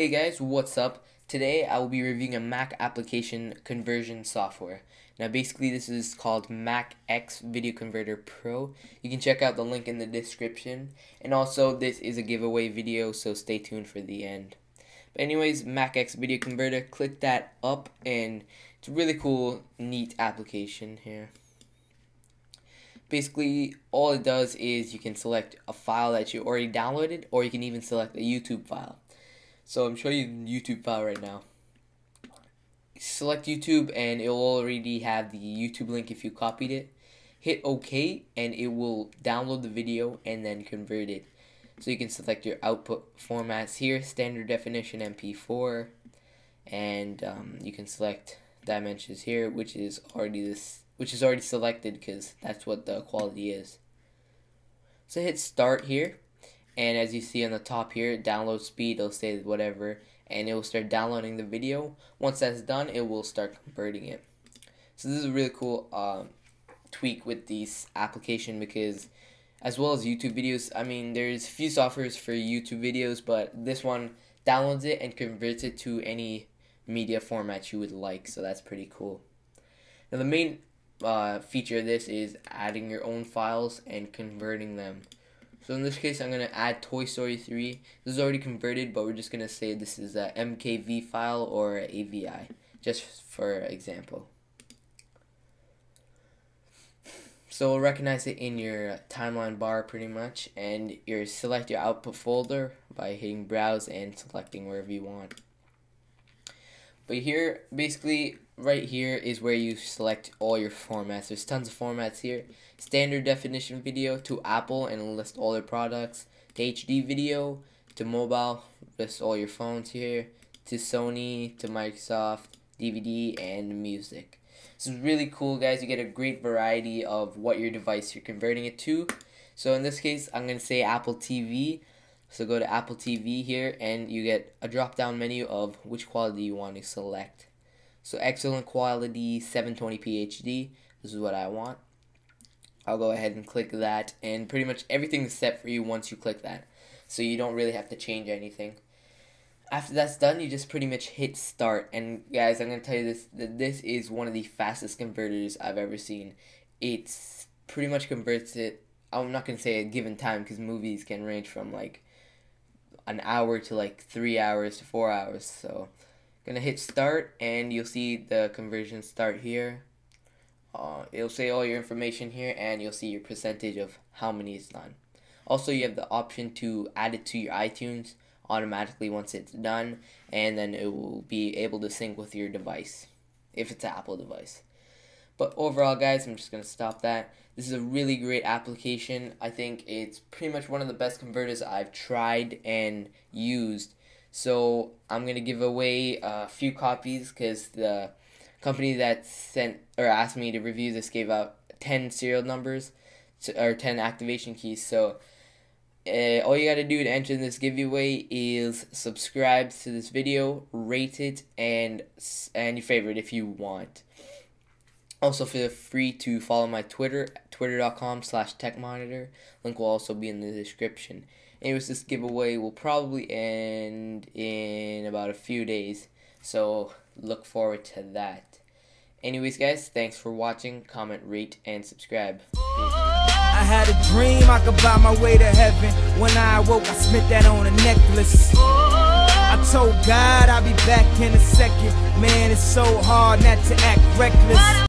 Hey guys, what's up? Today I will be reviewing a Mac application conversion software. Now basically this is called Mac X Video Converter Pro. You can check out the link in the description. And also this is a giveaway video so stay tuned for the end. But anyways, MacX Video Converter, click that up and it's a really cool, neat application here. Basically, all it does is you can select a file that you already downloaded or you can even select a YouTube file. So I'm showing you the YouTube file right now. Select YouTube and it will already have the YouTube link if you copied it. Hit OK and it will download the video and then convert it. So you can select your output formats here, standard definition MP4, and um, you can select dimensions here, which is already this, which is already selected because that's what the quality is. So hit start here and as you see on the top here download speed it'll say whatever and it will start downloading the video. Once that's done it will start converting it. So this is a really cool um, tweak with this application because as well as YouTube videos I mean there's few softwares for YouTube videos but this one downloads it and converts it to any media format you would like so that's pretty cool. Now the main uh, feature of this is adding your own files and converting them so in this case, I'm going to add Toy Story 3. This is already converted, but we're just going to say this is a MKV file or AVI, just for example. So we'll recognize it in your timeline bar pretty much, and you select your output folder by hitting browse and selecting wherever you want. But here, basically, right here is where you select all your formats. There's tons of formats here. Standard definition video to Apple and list all their products. To HD video, to mobile, list all your phones here. To Sony, to Microsoft, DVD, and music. This is really cool, guys. You get a great variety of what your device you're converting it to. So in this case, I'm going to say Apple TV. So go to Apple TV here and you get a drop down menu of which quality you want to select. So excellent quality 720p HD. This is what I want. I'll go ahead and click that and pretty much everything is set for you once you click that. So you don't really have to change anything. After that's done, you just pretty much hit start. And guys, I'm going to tell you this that this is one of the fastest converters I've ever seen. It's pretty much converts it I'm not going to say a given time because movies can range from like an hour to like three hours to four hours. So gonna hit start and you'll see the conversion start here. Uh, it'll say all your information here and you'll see your percentage of how many is done. Also, you have the option to add it to your iTunes automatically once it's done, and then it will be able to sync with your device if it's an Apple device. But overall, guys, I'm just to stop that. This is a really great application. I think it's pretty much one of the best converters I've tried and used. So I'm going to give away a few copies because the company that sent or asked me to review this gave out 10 serial numbers to, or 10 activation keys. So uh, all you got to do to enter this giveaway is subscribe to this video, rate it, and and your favorite if you want. Also, feel free to follow my Twitter, twitter.com slash techmonitor. Link will also be in the description. Anyways, this giveaway will probably end in about a few days, so look forward to that. Anyways, guys, thanks for watching. Comment, rate, and subscribe. I had a dream I could buy my way to heaven. When I awoke, I spent that on a necklace. I told God I'll be back in a second. Man, it's so hard not to act reckless.